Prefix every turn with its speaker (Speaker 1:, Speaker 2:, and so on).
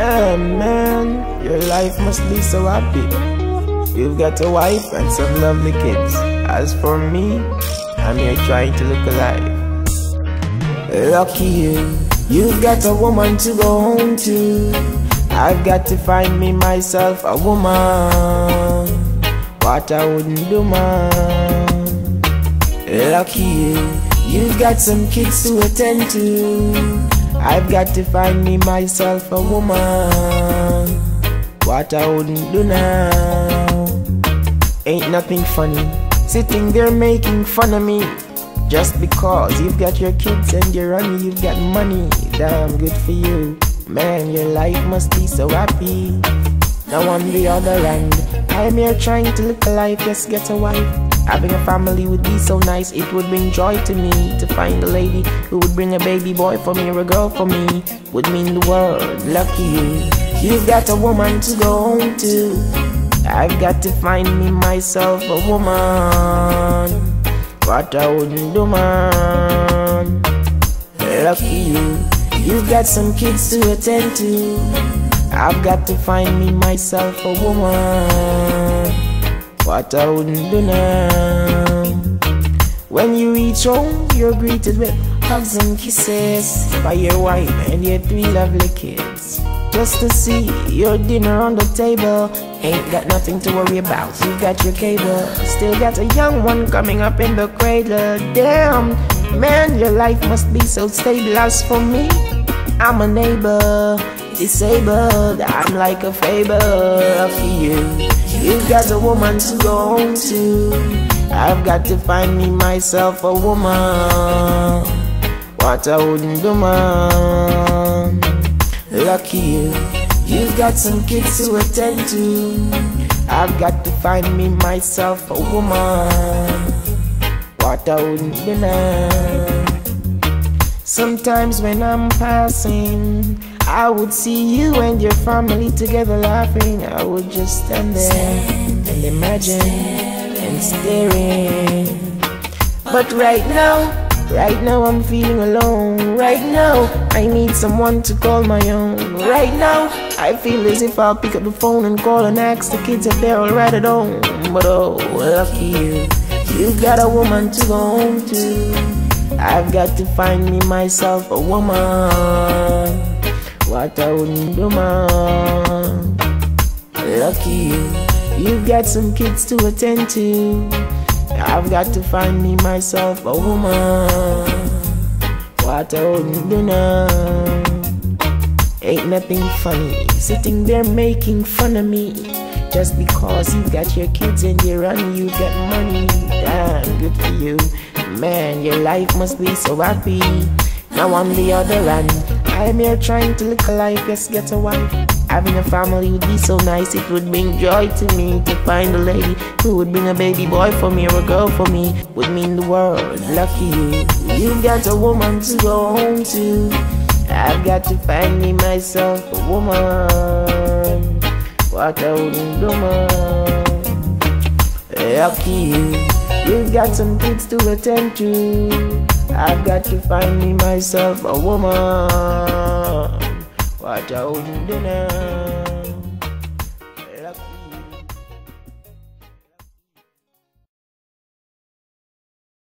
Speaker 1: Man, your life must be so happy. You've got a wife and some lovely kids. As for me, I'm here trying to look alive. Lucky you, you've got a woman to go home to. I've got to find me myself a woman. What I wouldn't do, man. Lucky you, you've got some kids to attend to. I've got to find me myself a woman. What I wouldn't do now. Ain't nothing funny. Sitting there making fun of me. Just because you've got your kids and you're on you've got money. Damn good for you. Man, your life must be so happy. Now on the other hand, I'm here trying to look alive, just get a wife. Having a family would be so nice, it would bring joy to me. To find a lady who would bring a baby boy for me or a girl for me Would mean the world, lucky you You've got a woman to go home to. I've got to find me myself a woman. What I wouldn't do man. Lucky you You've got some kids to attend to I've got to find me myself a woman what I wouldn't do now. When you reach home, you're greeted with hugs and kisses by your wife and your three lovely kids. Just to see your dinner on the table, ain't got nothing to worry about. You got your cable, still got a young one coming up in the cradle. Damn, man, your life must be so stable. As for me, I'm a neighbor, disabled. I'm like a fable for you. You've got a woman to go home to. I've got to find me myself a woman. What I wouldn't do, man. Lucky you. You've got some kids to attend to. I've got to find me myself a woman. What I wouldn't now. Sometimes when I'm passing, I would see you and your family together laughing. I would just stand there and imagine and staring. But right now, right now I'm feeling alone. Right now, I need someone to call my own. Right now, I feel as if I'll pick up the phone and call and ask the kids if they're alright at home. But oh, lucky you, you've got a woman to go home to. I've got to find me myself a woman. What I wouldn't do, man. Lucky you, you've got some kids to attend to. I've got to find me myself a woman. What wouldn't do now. Ain't nothing funny, sitting there making fun of me. Just because you got your kids and you're you got money. Damn, good for you. Man, your life must be so happy. Now on the other hand, I'm here trying to live a life, just get a wife. Having a family would be so nice, it would bring joy to me to find a lady who would bring a baby boy for me or a girl for me. Would mean the world, lucky you. You've got a woman to go home to. I've got to find me myself a woman. What I wouldn't do, man. Lucky you. You've got some kids to attend to. I've got to find me myself a woman. What do now.